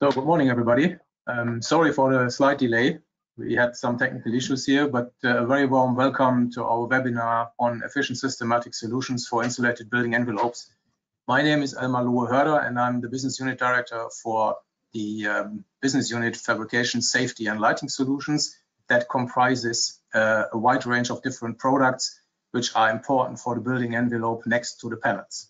So good morning, everybody. Um, sorry for the slight delay. We had some technical issues here, but uh, a very warm welcome to our webinar on efficient systematic solutions for insulated building envelopes. My name is Elmar Lohe Hörder, and I'm the business unit director for the um, business unit fabrication, safety and lighting solutions that comprises uh, a wide range of different products which are important for the building envelope next to the panels.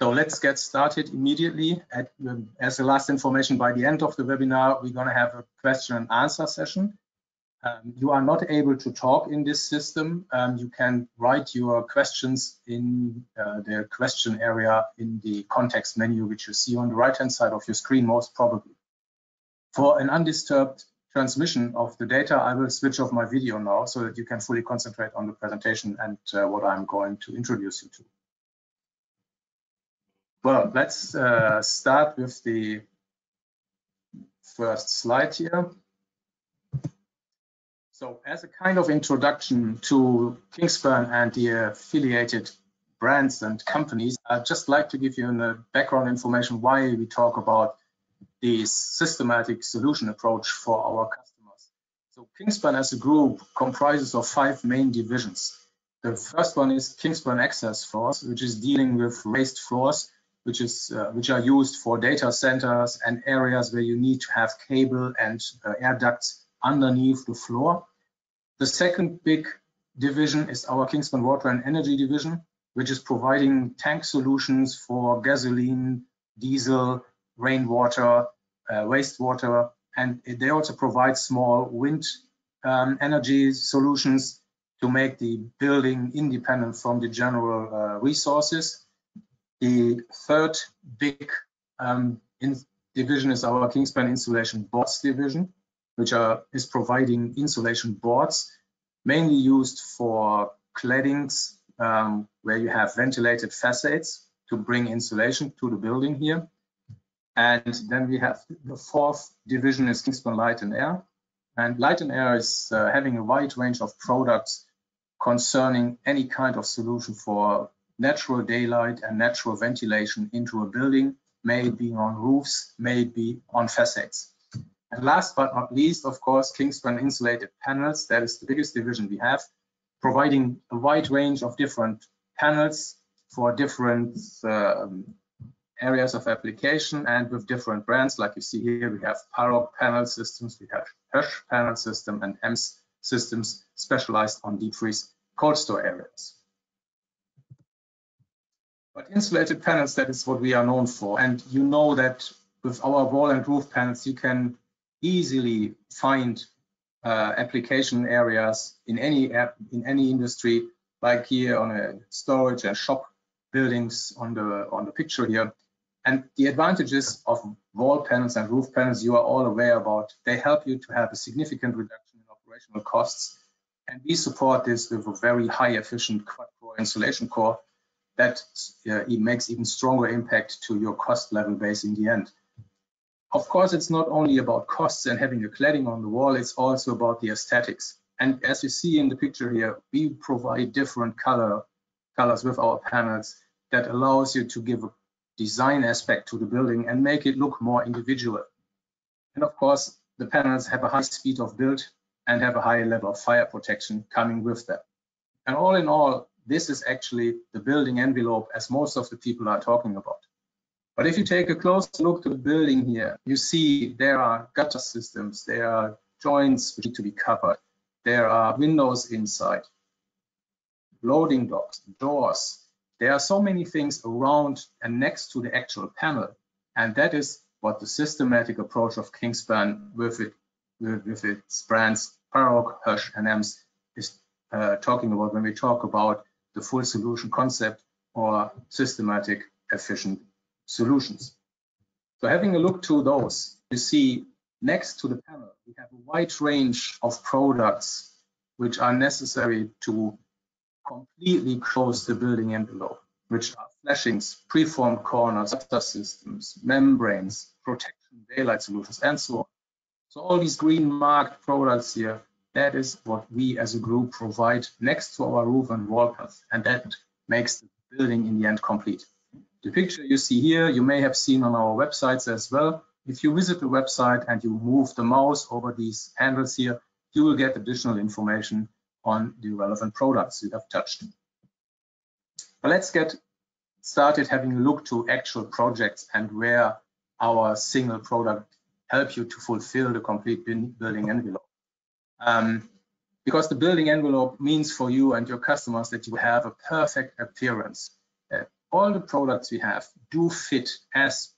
So let's get started immediately. At, um, as the last information, by the end of the webinar, we're going to have a question and answer session. Um, you are not able to talk in this system. Um, you can write your questions in uh, the question area in the context menu, which you see on the right-hand side of your screen, most probably. For an undisturbed transmission of the data, I will switch off my video now so that you can fully concentrate on the presentation and uh, what I'm going to introduce you to. Well, let's uh, start with the first slide here. So as a kind of introduction to Kingspan and the affiliated brands and companies, I'd just like to give you the background information why we talk about this systematic solution approach for our customers. So Kingspan as a group comprises of five main divisions. The first one is Kingspan Access Floors, which is dealing with raised floors which is uh, which are used for data centers and areas where you need to have cable and uh, air ducts underneath the floor. The second big division is our Kingspan Water and Energy division, which is providing tank solutions for gasoline, diesel, rainwater, uh, wastewater, and they also provide small wind um, energy solutions to make the building independent from the general uh, resources. The third big um, division is our Kingspan Insulation Boards division, which are, is providing insulation boards, mainly used for claddings, um, where you have ventilated facades to bring insulation to the building here. And then we have the fourth division is Kingspan Light and Air. And Light and Air is uh, having a wide range of products concerning any kind of solution for natural daylight and natural ventilation into a building, may it be on roofs, may it be on facades. And last but not least, of course, Kingspan insulated panels. That is the biggest division we have, providing a wide range of different panels for different um, areas of application and with different brands. Like you see here, we have Paroc panel systems, we have Hoesch panel system and EMS systems specialized on deep freeze cold store areas. But insulated panels, that is what we are known for. And you know that with our wall and roof panels, you can easily find uh, application areas in any app, in any industry, like here on a storage and shop buildings on the on the picture here. And the advantages of wall panels and roof panels you are all aware about. They help you to have a significant reduction in operational costs. And we support this with a very high efficient quad core insulation core that uh, it makes even stronger impact to your cost level base in the end. Of course, it's not only about costs and having a cladding on the wall, it's also about the aesthetics. And as you see in the picture here, we provide different color colors with our panels that allows you to give a design aspect to the building and make it look more individual. And of course, the panels have a high speed of build and have a high level of fire protection coming with them. And all in all, this is actually the building envelope as most of the people are talking about. But if you take a close look to the building here, you see there are gutter systems, there are joints which need to be covered. There are windows inside, loading docks, doors. There are so many things around and next to the actual panel. And that is what the systematic approach of Kingspan with, it, with, with its brands Paroc, Hoesch, and EMS is uh, talking about when we talk about the full solution concept or systematic efficient solutions. So having a look to those, you see next to the panel, we have a wide range of products which are necessary to completely close the building envelope, which are flashings, preformed corners, systems, membranes, protection, daylight solutions, and so on. So all these green marked products here, that is what we as a group provide next to our roof and wall path, and that makes the building in the end complete. The picture you see here, you may have seen on our websites as well. If you visit the website and you move the mouse over these handles here, you will get additional information on the relevant products you have touched. But let's get started having a look to actual projects and where our single product help you to fulfill the complete building envelope. Um, because the building envelope means for you and your customers that you have a perfect appearance. Uh, all the products we have do fit as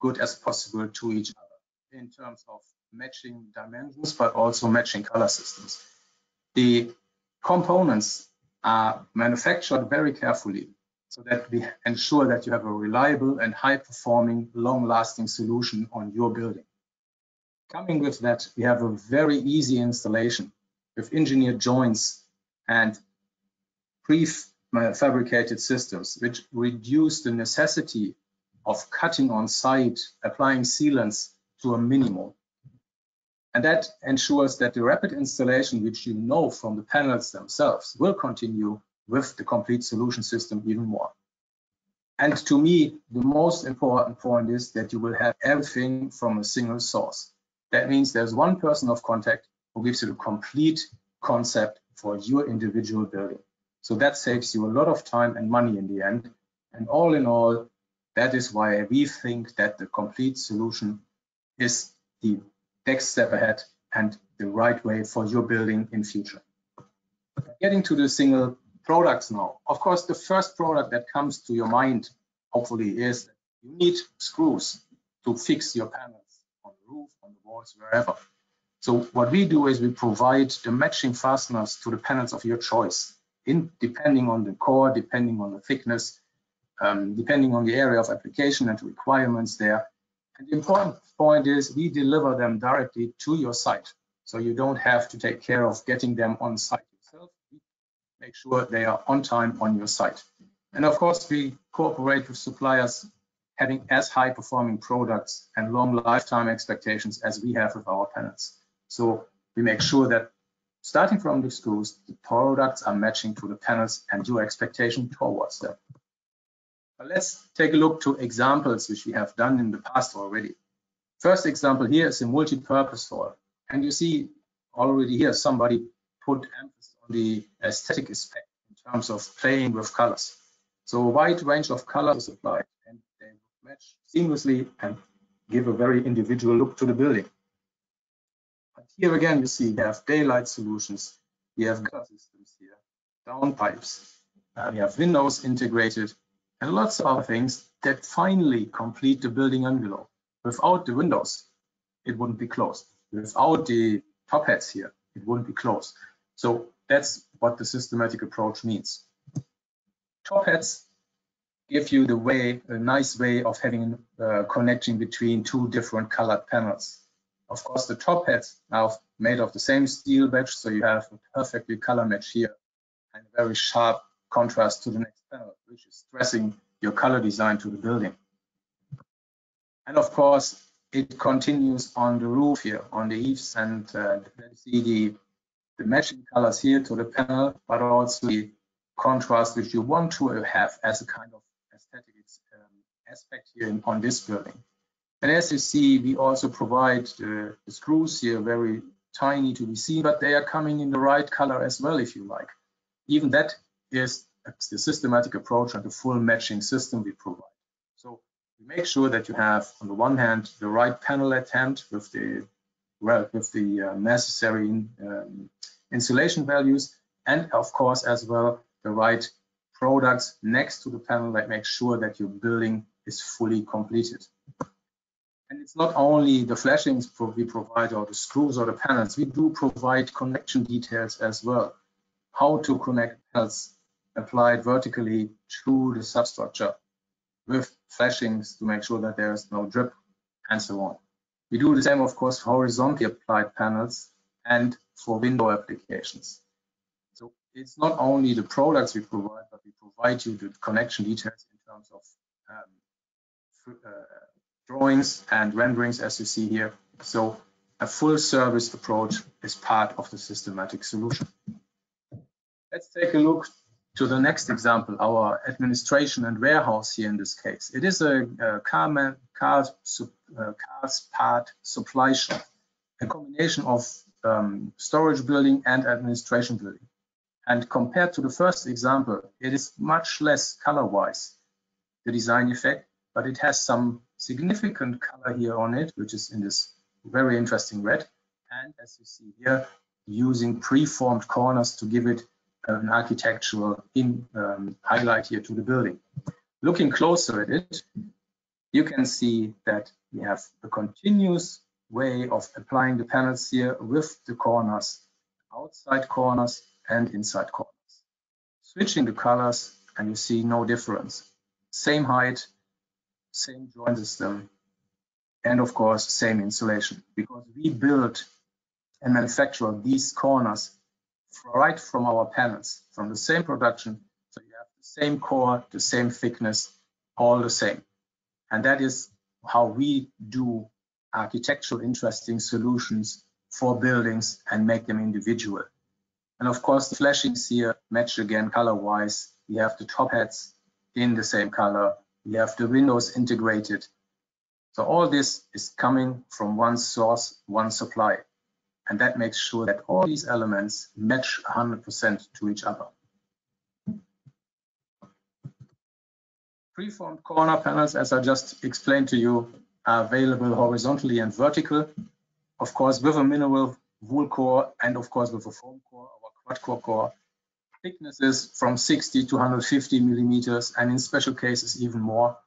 good as possible to each other in terms of matching dimensions, but also matching color systems. The components are manufactured very carefully so that we ensure that you have a reliable and high performing, long lasting solution on your building. Coming with that, we have a very easy installation with engineered joints and prefabricated systems, which reduce the necessity of cutting on site, applying sealants to a minimum. And that ensures that the rapid installation, which you know from the panels themselves, will continue with the complete solution system even more. And to me, the most important point is that you will have everything from a single source. That means there's one person of contact who gives you the complete concept for your individual building. So that saves you a lot of time and money in the end. And all in all, that is why we think that the complete solution is the next step ahead and the right way for your building in future. Getting to the single products now. Of course, the first product that comes to your mind, hopefully, is you need screws to fix your the roof, on the walls, wherever. So what we do is we provide the matching fasteners to the panels of your choice, in depending on the core, depending on the thickness, um, depending on the area of application and requirements there. And the important point is we deliver them directly to your site. So you don't have to take care of getting them on site yourself. Make sure they are on time on your site. And of course, we cooperate with suppliers having as high performing products and long lifetime expectations as we have with our panels. So we make sure that starting from the schools, the products are matching to the panels and your expectation towards them. But let's take a look to examples which we have done in the past already. First example here is a multi-purpose hall. And you see already here somebody put emphasis on the aesthetic aspect in terms of playing with colors. So a wide range of colors applied match seamlessly and give a very individual look to the building. But here again, you see we have daylight solutions, we have color systems here, downpipes, we have windows integrated, and lots of other things that finally complete the building envelope. Without the windows, it wouldn't be closed. Without the top hats here, it wouldn't be closed. So that's what the systematic approach means. Top hats give you the way, a nice way of having a connection between two different colored panels. Of course, the top hats are made of the same steel batch, so you have a perfectly color match here and a very sharp contrast to the next panel, which is stressing your color design to the building. And of course, it continues on the roof here, on the eaves, and uh, you see the, the matching colors here to the panel, but also the contrast which you want to have as a kind of aspect here in, on this building. And as you see, we also provide the, the screws here, very tiny to be seen, but they are coming in the right color as well, if you like. Even that is the systematic approach and the full matching system we provide. So we make sure that you have, on the one hand, the right panel at hand with the well with the uh, necessary um, insulation values and of course as well the right products next to the panel that make sure that your building is fully completed. And it's not only the flashings we provide or the screws or the panels, we do provide connection details as well. How to connect panels applied vertically to the substructure with flashings to make sure that there is no drip and so on. We do the same, of course, for horizontally applied panels and for window applications. So it's not only the products we provide, but we provide you the connection details in terms of um, drawings and renderings as you see here. So a full service approach is part of the systematic solution. Let's take a look to the next example, our administration and warehouse here in this case. It is a, a car, man, car uh, cars part supply shop, a combination of um, storage building and administration building. And compared to the first example, it is much less color-wise, the design effect, but it has some significant color here on it, which is in this very interesting red. And as you see here, using preformed corners to give it an architectural in, um, highlight here to the building. Looking closer at it, you can see that we have a continuous way of applying the panels here with the corners, outside corners and inside corners. Switching the colors and you see no difference. Same height, same joint system, and of course, same insulation because we build and manufacture these corners right from our panels, from the same production. So you have the same core, the same thickness, all the same. And that is how we do architectural interesting solutions for buildings and make them individual. And of course, the flashings here match again color-wise. We have the top hats in the same color. We have the windows integrated. So all this is coming from one source, one supply. And that makes sure that all these elements match 100% to each other. Preformed corner panels, as I just explained to you, are available horizontally and vertical. Of course, with a mineral wool core and of course with a foam core or QuadCore core. Thicknesses from 60 to 150 millimeters and in special cases even more.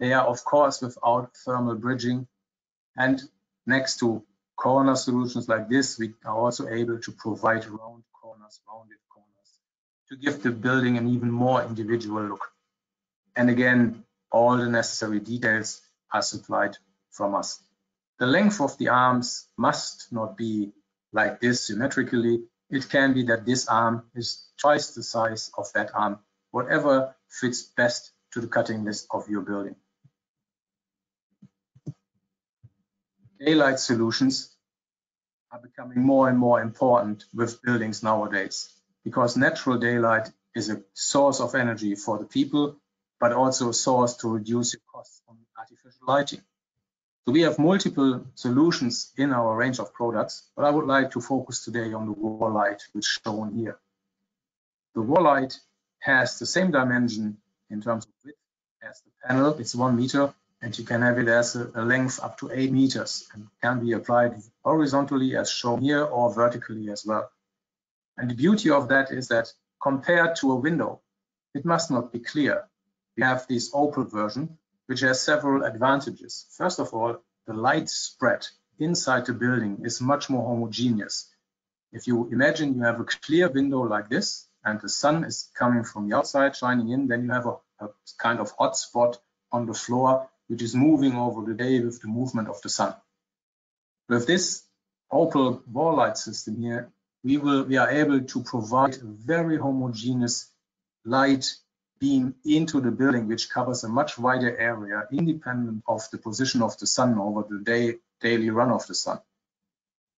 They are of course without thermal bridging and next to corner solutions like this, we are also able to provide round corners, rounded corners, to give the building an even more individual look. And again, all the necessary details are supplied from us. The length of the arms must not be like this symmetrically. It can be that this arm is twice the size of that arm, whatever fits best to the cutting list of your building. daylight solutions are becoming more and more important with buildings nowadays because natural daylight is a source of energy for the people, but also a source to reduce your costs on artificial lighting. So we have multiple solutions in our range of products, but I would like to focus today on the wall light, which is shown here. The wall light has the same dimension in terms of width as the panel. It's one meter, and you can have it as a, a, length up to eight meters and can be applied horizontally as shown here or vertically as well. And the beauty of that is that compared to a window, it must not be clear. We have this opal version, which has several advantages. First of all, the light spread inside the building is much more homogeneous. If you imagine you have a clear window like this, and the sun is coming from the outside shining in, then you have a, a kind of hot spot on the floor which is moving over the day with the movement of the sun. With this opal wall light system here, we will we are able to provide a very homogeneous light beam into the building, which covers a much wider area, independent of the position of the sun over the day daily run of the sun.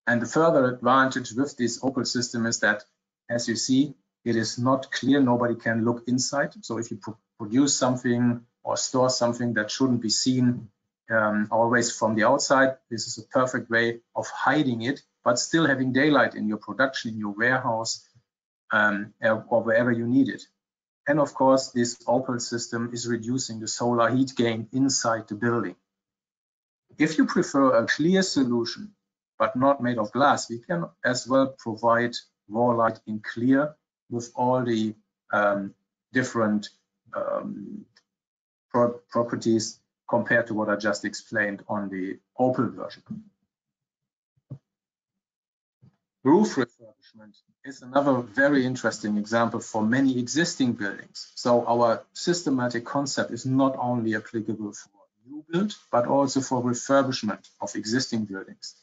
And the further advantage with this opal system is that, as you see, it is not clear, nobody can look inside. So if you pro produce something or store something that shouldn't be seen um, always from the outside. This is a perfect way of hiding it, but still having daylight in your production, in your warehouse, um, or wherever you need it. And of course, this opal system is reducing the solar heat gain inside the building. If you prefer a clear solution, but not made of glass, we can as well provide raw light in clear with all the um, different um, pro properties compared to what I just explained on the opal version. Roof refurbishment is another very interesting example for many existing buildings. So our systematic concept is not only applicable for new build, but also for refurbishment of existing buildings.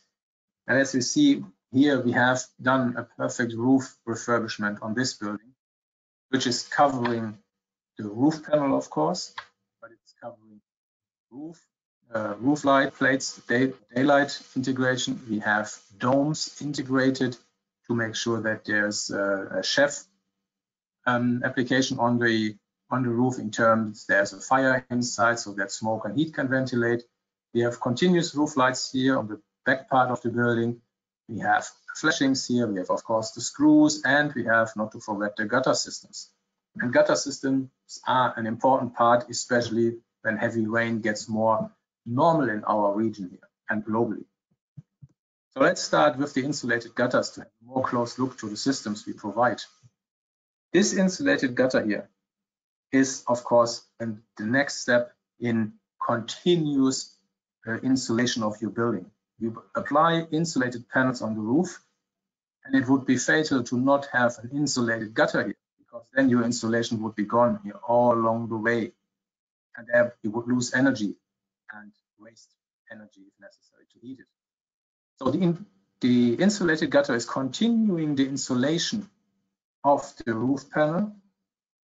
And as we see here, we have done a perfect roof refurbishment on this building, which is covering the roof panel, of course, but it's covering roof, uh, roof light plates, day, daylight integration. We have domes integrated to make sure that there's a, a SHEV um, application on the on the roof in terms there's a fire inside so that smoke and heat can ventilate. We have continuous roof lights here on the back part of the building. We have flashings here. We have, of course, the screws, and we have, not to forget, the gutter systems. And gutter systems are an important part, especially when heavy rain gets more normal in our region here and globally. So let's start with the insulated gutters to have a more close look to the systems we provide. This insulated gutter here is, of course, the next step in continuous uh, insulation of your building. You apply insulated panels on the roof, and it would be fatal to not have an insulated gutter here because then your insulation would be gone here all along the way. And there you would lose energy and waste energy if necessary to heat it. So the, in, the insulated gutter is continuing the insulation of the roof panel.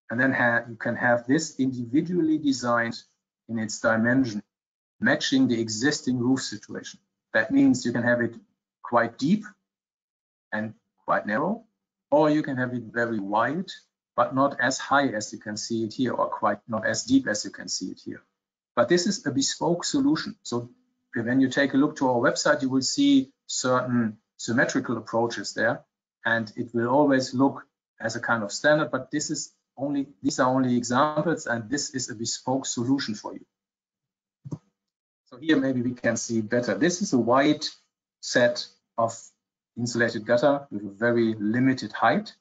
And then you can have this individually designed in its dimension, matching the existing roof situation. That means you can have it quite deep and quite narrow, or you can have it very wide but not as high as you can see it here or quite not as deep as you can see it here. But this is a bespoke solution. So when you take a look to our website, you will see certain symmetrical approaches there, and it will always look as a kind of standard, but this is only, these are only examples, and this is a bespoke solution for you. So here maybe we can see better. This is a wide set of insulated gutter with a very limited height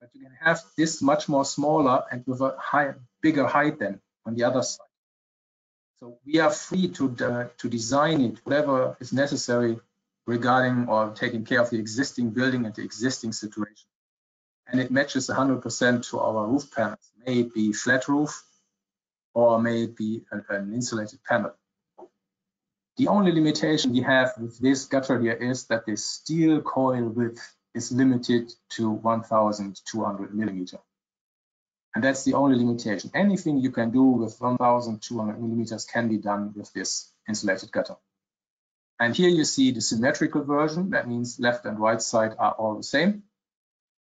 but you can have this much more smaller and with a higher, bigger height than on the other side. So we are free to, uh, to design it, whatever is necessary regarding or taking care of the existing building and the existing situation. And it matches 100% to our roof panels. May it be flat roof or may it be an, an insulated panel. The only limitation we have with this gutter here is that the steel coil width is limited to 1,200 millimeter. And that's the only limitation. Anything you can do with 1,200 millimeters can be done with this insulated gutter. And here you see the symmetrical version. That means left and right side are all the same.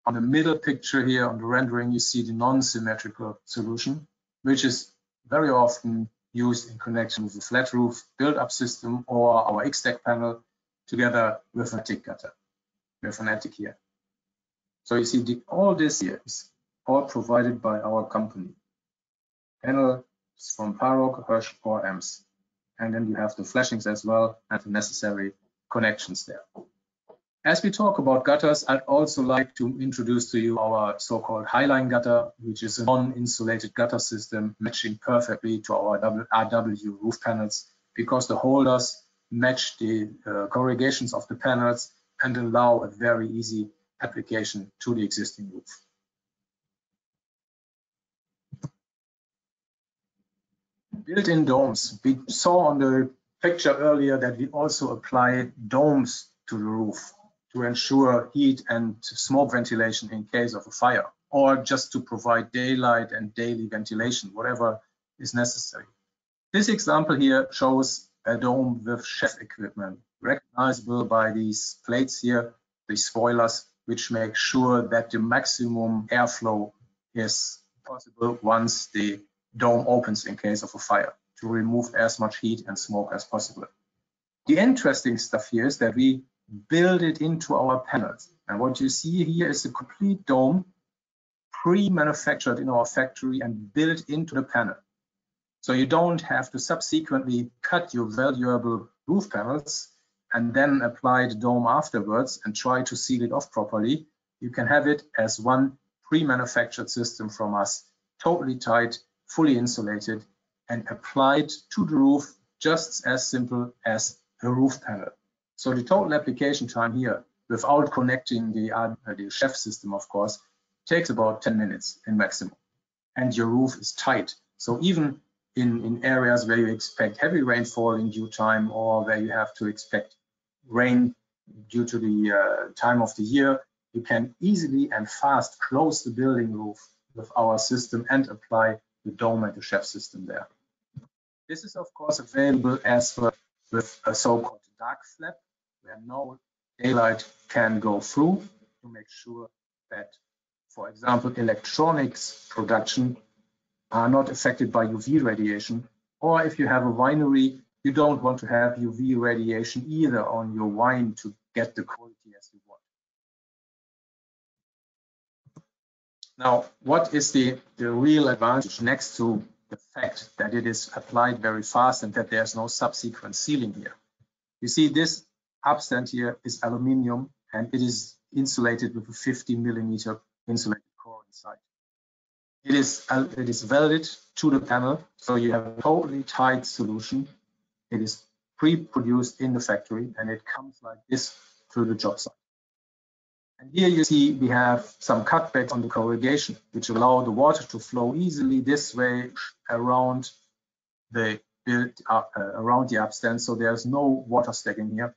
On the middle picture here on the rendering, you see the non-symmetrical solution, which is very often used in connection with the flat roof build-up system or our X-dek panel together with a tick gutter phonetic here. So you see the, all this here is all provided by our company. Panel from Paroc, Hoesch or EMS. And then you have the flashings as well and the necessary connections there. As we talk about gutters, I'd also like to introduce to you our so-called Highline gutter, which is a non-insulated gutter system matching perfectly to our RW roof panels because the holders match the uh, corrugations of the panels and allow a very easy application to the existing roof. Built-in domes. We saw on the picture earlier that we also apply domes to the roof to ensure heat and smoke ventilation in case of a fire, or just to provide daylight and daily ventilation, whatever is necessary. This example here shows a dome with SHEV equipment recognizable by these plates here, these spoilers, which make sure that the maximum airflow is possible once the dome opens in case of a fire to remove as much heat and smoke as possible. The interesting stuff here is that we build it into our panels. And what you see here is a complete dome pre-manufactured in our factory and built into the panel. So you don't have to subsequently cut your valuable roof panels and then apply the dome afterwards and try to seal it off properly, you can have it as one pre-manufactured system from us, totally tight, fully insulated, and applied to the roof just as simple as a roof panel. So the total application time here, without connecting the, uh, the SHEV system, of course, takes about 10 minutes in maximum. And your roof is tight. So even in, in areas where you expect heavy rainfall in due time or where you have to expect rain due to the uh, time of the year, you can easily and fast close the building roof with our system and apply the dome and the SHEV system there. This is of course available as well with a so-called dark flap where no daylight can go through to make sure that, for example, electronics production are not affected by UV radiation. Or if you have a winery, you don't want to have UV radiation either on your wine to get the quality Now, what is the, the real advantage next to the fact that it is applied very fast and that there's no subsequent sealing here? You see this upstand here is aluminium and it is insulated with a 50 millimeter insulated core inside. It is, uh, it is welded to the panel, so you have a totally tight solution. It is pre-produced in the factory and it comes like this to the job site. And here you see we have some cutbacks on the corrugation, which allow the water to flow easily this way around the build uh, around the upstand, so there's no water stacking here.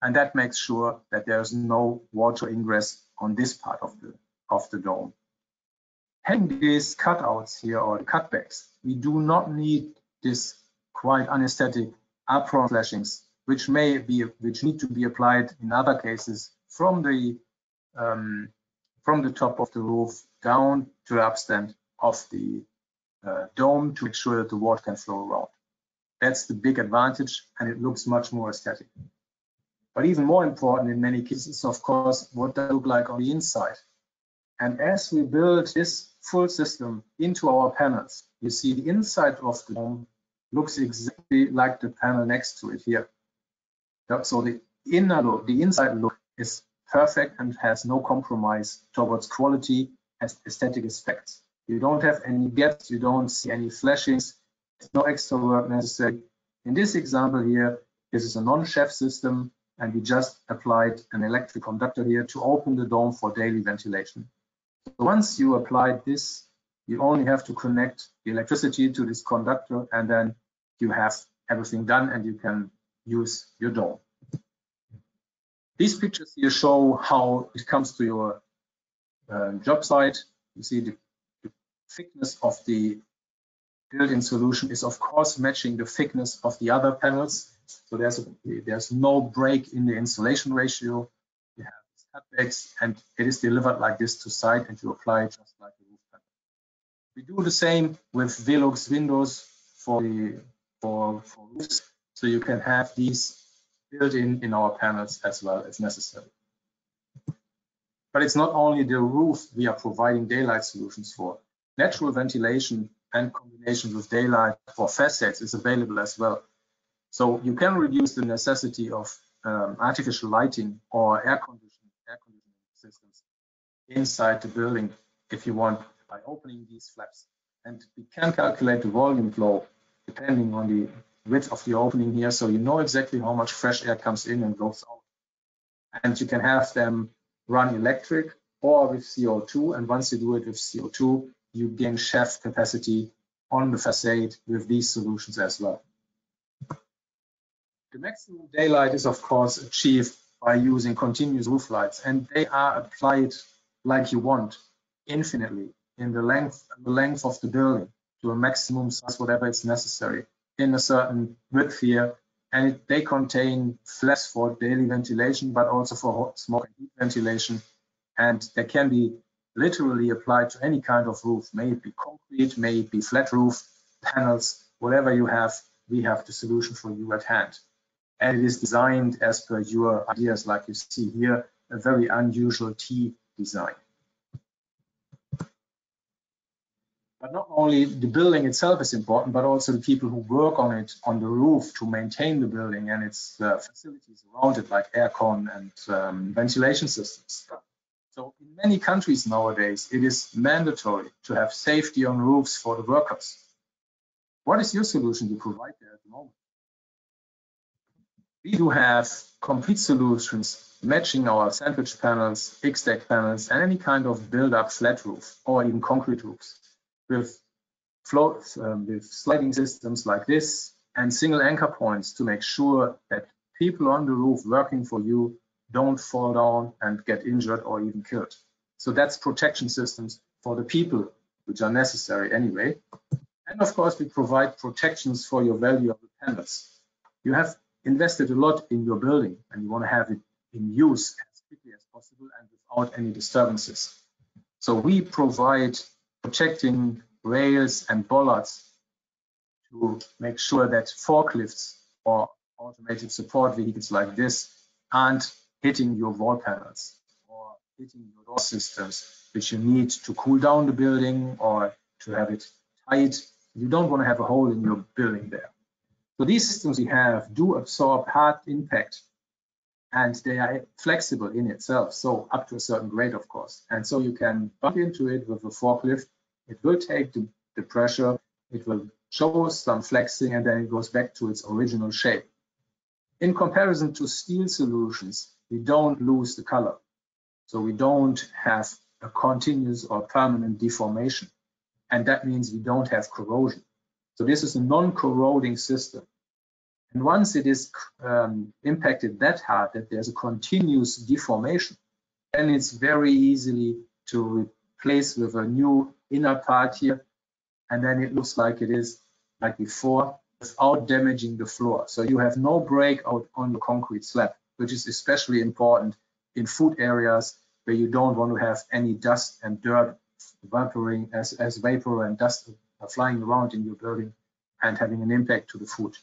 And that makes sure that there's no water ingress on this part of the of the dome. Having these cutouts here or cutbacks, we do not need this quite anesthetic apron flashings, which may be which need to be applied in other cases from the um, from the top of the roof down to the upstand of the uh, dome to make sure that the water can flow around. That's the big advantage and it looks much more aesthetic. But even more important in many cases, of course, what it look like on the inside? And as we build this full system into our panels, you see the inside of the dome looks exactly like the panel next to it here. So the inner look, the inside look is perfect and has no compromise towards quality and aesthetic aspects. You don't have any gaps, you don't see any flashings, no extra work necessary. In this example here, this is a non-SHEV system and we just applied an electric conductor here to open the dome for daily ventilation. So once you applied this, you only have to connect the electricity to this conductor and then you have everything done and you can use your dome. These pictures here show how it comes to your uh, job site. You see the, the thickness of the built-in solution is of course matching the thickness of the other panels. So there's a, there's no break in the insulation ratio. You have cutbacks and it is delivered like this to site and you apply it just like a roof panel. We do the same with Velux windows for the for, for roofs. So you can have these built in in our panels as well as necessary. But it's not only the roof we are providing daylight solutions for. Natural ventilation and combination with daylight for facets is available as well. So you can reduce the necessity of um, artificial lighting or air conditioning, air conditioning systems inside the building if you want by opening these flaps. And we can calculate the volume flow depending on the width of the opening here, so you know exactly how much fresh air comes in and goes out. And you can have them run electric or with CO2, and once you do it with CO2, you gain SHEV capacity on the facade with these solutions as well. The maximum daylight is of course achieved by using continuous roof lights, and they are applied like you want, infinitely, in the length, the length of the building to a maximum size, whatever is necessary in a certain width here. And it, they contain flaps for daily ventilation, but also for smoke and heat ventilation. And they can be literally applied to any kind of roof, may it be concrete, may it be flat roof, panels, whatever you have, we have the solution for you at hand. And it is designed as per your ideas, like you see here, a very unusual T design. But not only the building itself is important, but also the people who work on it on the roof to maintain the building and its uh, facilities around it, like aircon and um, ventilation systems. So in many countries nowadays, it is mandatory to have safety on roofs for the workers. What is your solution you provide there at the moment? We do have complete solutions matching our sandwich panels, X-dek panels, and any kind of build-up flat roof or even concrete roofs with float um, with sliding systems like this and single anchor points to make sure that people on the roof working for you don't fall down and get injured or even killed. So that's protection systems for the people, which are necessary anyway. And of course, we provide protections for your valuable panels. You have invested a lot in your building and you want to have it in use as quickly as possible and without any disturbances. So we provide protecting rails and bollards to make sure that forklifts or automated support vehicles like this aren't hitting your wall panels or hitting your door systems, which you need to cool down the building or to have it tight. You don't want to have a hole in your building there. So these systems we have do absorb hard impact and they are flexible in itself. So up to a certain grade, of course. And so you can bump into it with a forklift. It will take the, the pressure. It will show some flexing and then it goes back to its original shape. In comparison to steel solutions, we don't lose the color. So we don't have a continuous or permanent deformation. And that means we don't have corrosion. So this is a non-corroding system. And once it is um, impacted that hard that there's a continuous deformation, then it's very easily to replace with a new inner part here. And then it looks like it is like before without damaging the floor. So you have no breakout on the concrete slab, which is especially important in food areas where you don't want to have any dust and dirt evaporating as, as vapor and dust flying around in your building and having an impact to the food.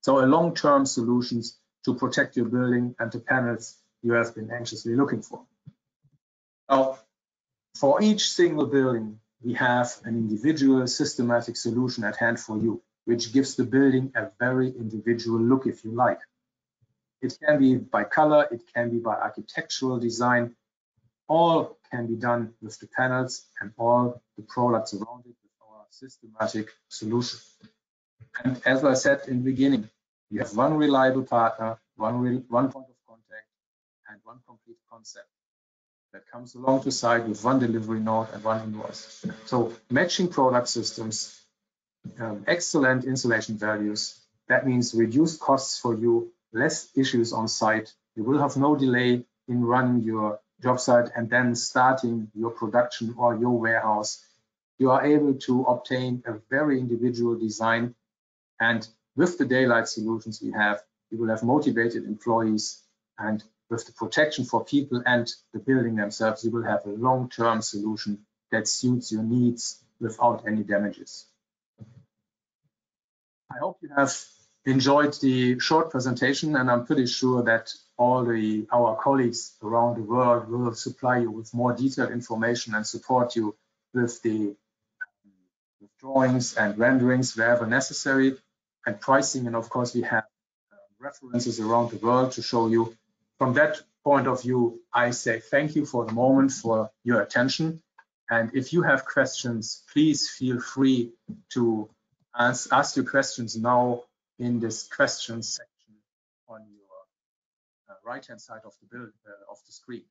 So a long-term solutions to protect your building and the panels you have been anxiously looking for. Now, for each single building, we have an individual systematic solution at hand for you, which gives the building a very individual look if you like. It can be by color, it can be by architectural design. All can be done with the panels and all the products around it with our systematic solution. And as I said in the beginning, you have one reliable partner, one, one point of contact, and one complete concept that comes along to side with one delivery node and one invoice. So matching product systems, um, excellent installation values. That means reduced costs for you, less issues on site. You will have no delay in running your job site and then starting your production or your warehouse. You are able to obtain a very individual design and with the daylight solutions we have, you will have motivated employees and with the protection for people and the building themselves, you will have a long-term solution that suits your needs without any damages. I hope you have enjoyed the short presentation and I'm pretty sure that all the our colleagues around the world will supply you with more detailed information and support you with the with drawings and renderings wherever necessary and pricing. And of course, we have uh, references around the world to show you. From that point of view, I say thank you for the moment for your attention. And if you have questions, please feel free to ask, ask your questions now in this questions section on your uh, right-hand side of the build uh, of the screen.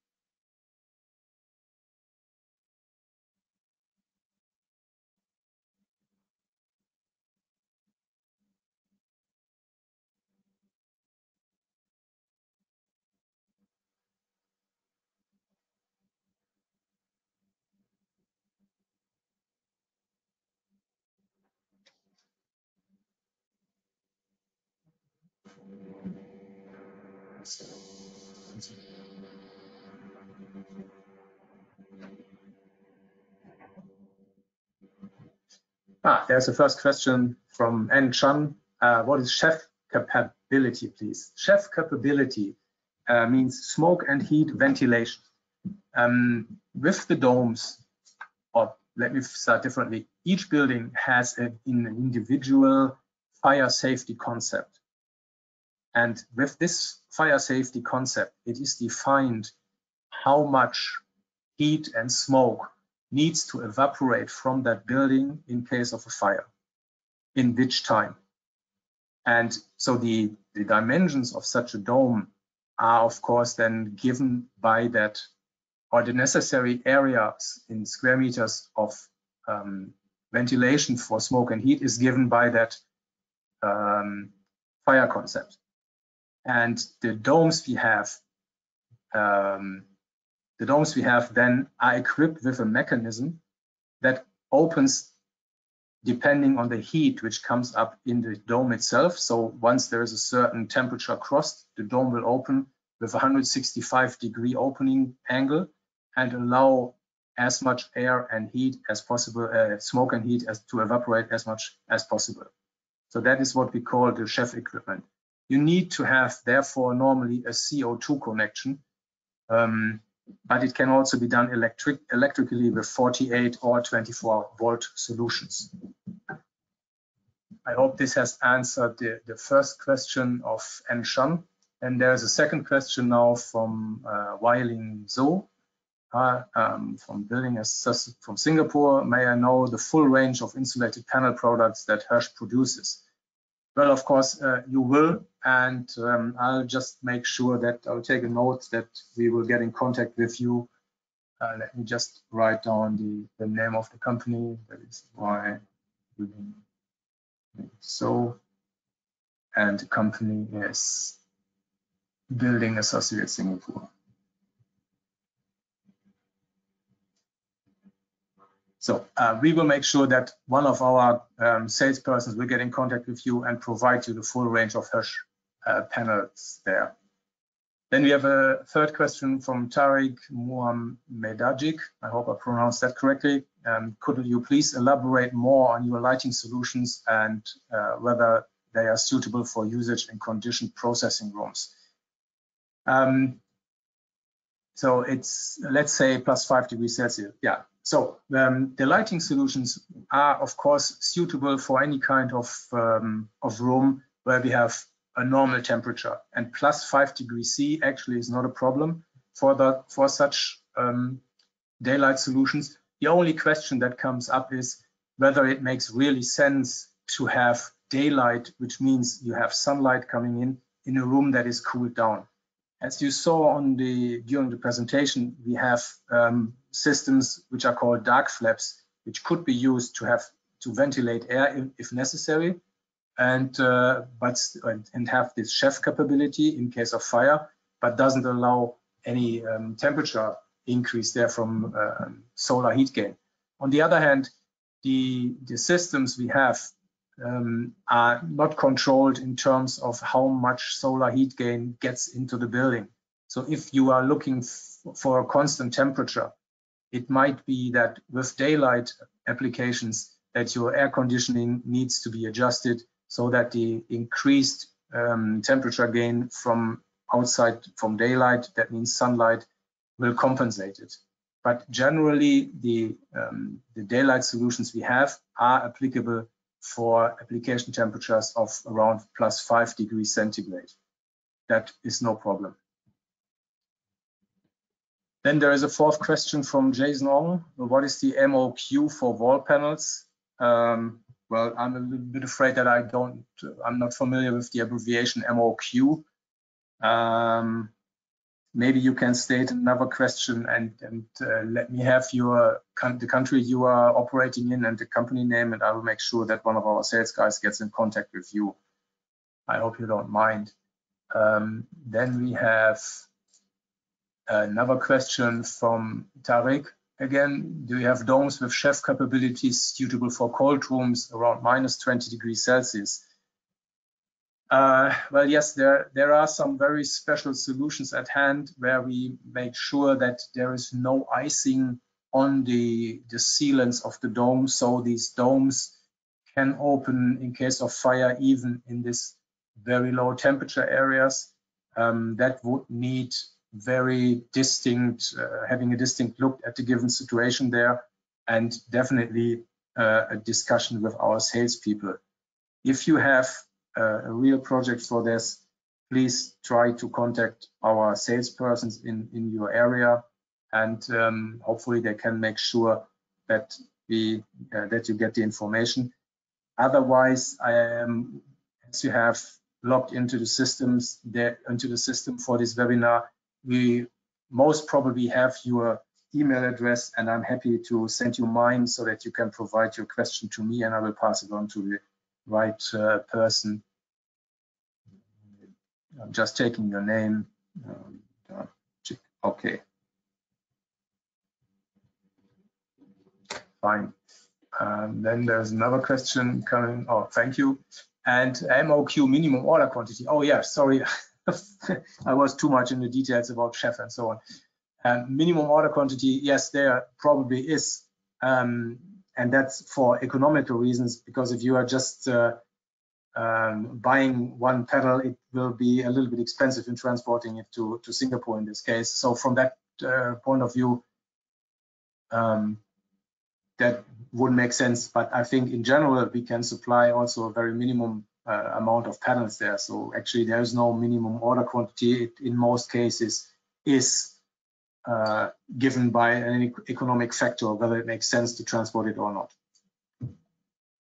Ah, there's a first question from N. Chan. Uh, what is SHEV capability, please? SHEV capability uh, means smoke and heat ventilation. Um, with the domes, or let me start differently. Each building has an individual fire safety concept. And with this fire safety concept, it is defined how much heat and smoke needs to evaporate from that building in case of a fire, in which time. And so the, the dimensions of such a dome are of course then given by that or the necessary areas in square meters of um, ventilation for smoke and heat is given by that um, fire concept. And the domes we have, um, the domes we have then are equipped with a mechanism that opens depending on the heat which comes up in the dome itself. So once there is a certain temperature crossed, the dome will open with 165 degree opening angle and allow as much air and heat as possible, uh, smoke and heat as to evaporate as much as possible. So that is what we call the SHEV equipment. You need to have, therefore, normally a CO2 connection, um, but it can also be done electric, electrically with 48 or 24 volt solutions. I hope this has answered the, the first question of Enshan. And there's a second question now from uh, Weiling Zhou uh, um, from building from Singapore. May I know the full range of insulated panel products that Hoesch produces? Well, of course, uh, you will, and um, I'll just make sure that I'll take a note that we will get in contact with you. Uh, let me just write down the, the name of the company. That is why so, and the company is Building Associates Singapore. So uh, we will make sure that one of our um, salespersons will get in contact with you and provide you the full range of Hoesch uh, panels there. Then we have a third question from Tariq Muhammedajic. I hope I pronounced that correctly. Um, could you please elaborate more on your lighting solutions and uh, whether they are suitable for usage in conditioned processing rooms? Um, so it's, let's say, plus five degrees Celsius. Yeah, so um, the lighting solutions are, of course, suitable for any kind of, um, of room where we have a normal temperature. And plus five degrees C actually is not a problem for, the, for such um, daylight solutions. The only question that comes up is whether it makes really sense to have daylight, which means you have sunlight coming in, in a room that is cooled down. As you saw on the during the presentation, we have um, systems which are called dark flaps, which could be used to have to ventilate air if, necessary, and uh, but and have this SHEV capability in case of fire, but doesn't allow any um, temperature increase there from uh, solar heat gain. On the other hand, the the systems we have um, are not controlled in terms of how much solar heat gain gets into the building. So if you are looking for a constant temperature, it might be that with daylight applications that your air conditioning needs to be adjusted so that the increased um, temperature gain from outside from daylight, that means sunlight, will compensate it. But generally, the, um, the daylight solutions we have are applicable for application temperatures of around plus five degrees centigrade. That is no problem. Then there is a fourth question from Jason Ong. What is the MOQ for wall panels? Um, well, I'm a little bit afraid that I don't, I'm not familiar with the abbreviation MOQ. Um, maybe you can state another question and, and uh, let me have your the country you are operating in and the company name, and I will make sure that one of our sales guys gets in contact with you. I hope you don't mind. Um, then we have another question from Tarek. Again, do you have domes with SHEV capabilities suitable for cold rooms around minus 20 degrees Celsius? Uh, well, yes, there, there are some very special solutions at hand where we make sure that there is no icing on the, the sealants of the dome. So these domes can open in case of fire, even in this very low temperature areas. Um, that would need very distinct, uh, having a distinct look at the given situation there. and definitely uh, a discussion with our salespeople. If you have uh, a real project for this, please try to contact our salespersons in, in your area and um, hopefully they can make sure that we uh, that you get the information. Otherwise, I am as you have logged into the systems there into the system for this webinar, we most probably have your email address and I'm happy to send you mine so that you can provide your question to me and I will pass it on to the right uh, person. I'm just taking your name. Um, okay. Fine. Um, then there's another question coming. Oh, thank you. And MOQ minimum order quantity. Oh yeah, sorry. I was too much in the details about SHEV and so on. Um, minimum order quantity, yes, there probably is. Um, and that's for economical reasons, because if you are just uh, um, buying one pedal, it will be a little bit expensive in transporting it to, to Singapore in this case. So from that uh, point of view, um, that would make sense. But I think in general, we can supply also a very minimum uh, amount of panels there. So actually there is no minimum order quantity. It, in most cases is uh, given by an economic factor, whether it makes sense to transport it or not.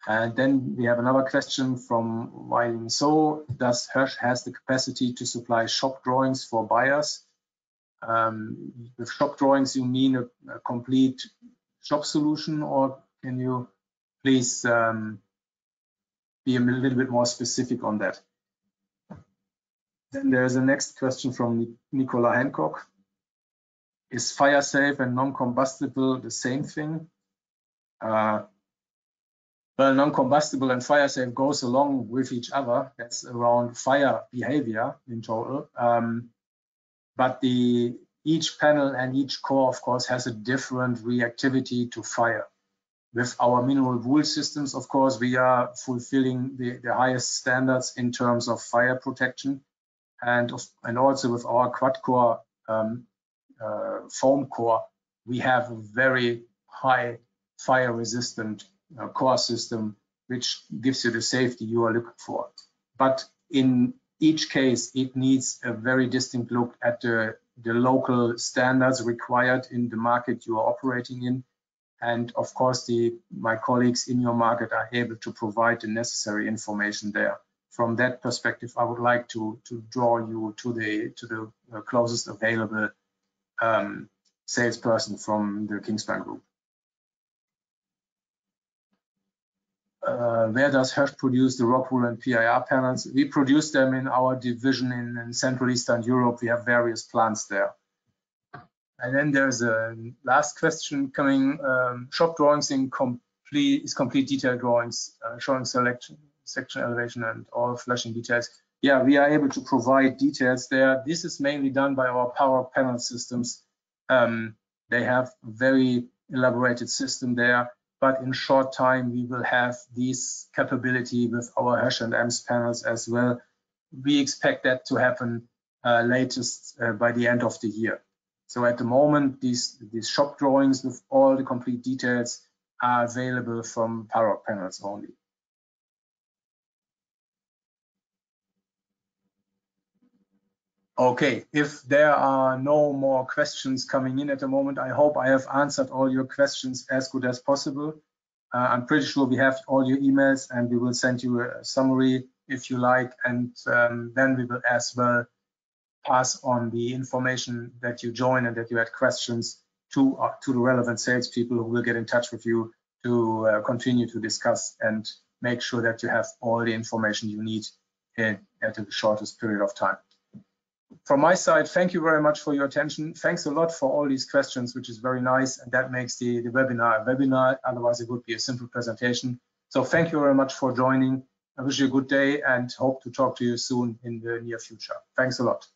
And then we have another question from Wailing So, does Hoesch has the capacity to supply shop drawings for buyers? Um, with shop drawings, you mean a, a complete shop solution or can you please um, be a little bit more specific on that? Then there's a next question from Nicola Hancock. Is fire safe and non-combustible the same thing? Uh, well, non-combustible and fire safe goes along with each other. That's around fire behavior in total. Um, but the each panel and each core, of course, has a different reactivity to fire. With our mineral wool systems, of course, we are fulfilling the, the highest standards in terms of fire protection. And, of, and also with our QuadCore um, uh, foam core, we have a very high fire resistant uh, core system, which gives you the safety you are looking for. But in each case, it needs a very distinct look at the the local standards required in the market you are operating in. And of course, the, my colleagues in your market are able to provide the necessary information there. From that perspective, I would like to, to draw you to the, to the uh, closest available um, salesperson from the Kingspan Group. uh, where does Hoesch produce the Rockwool and PIR panels? We produce them in our division in, in, Central Eastern Europe. We have various plants there. And then there's a last question coming. Um, shop drawings in complete is complete detail drawings uh, showing selection, section elevation and all flashing details. Yeah, we are able to provide details there. This is mainly done by our Paroc panel systems. Um, they have very elaborated system there but in short time we will have this capability with our Hoesch and EMS panels as well. We expect that to happen uh, latest uh, by the end of the year. So at the moment, these, these shop drawings with all the complete details are available from Paroc panels only. Okay, if there are no more questions coming in at the moment, I hope I have answered all your questions as good as possible. Uh, I'm pretty sure we have all your emails and we will send you a summary if you like. And um, then we will as well pass on the information that you join and that you had questions to, uh, to the relevant salespeople who will get in touch with you to uh, continue to discuss and make sure that you have all the information you need in, at the shortest period of time from my side, thank you very much for your attention. Thanks a lot for all these questions, which is very nice. And that makes the, the webinar a webinar. Otherwise, it would be a simple presentation. So thank you very much for joining. I wish you a good day and hope to talk to you soon in the near future. Thanks a lot.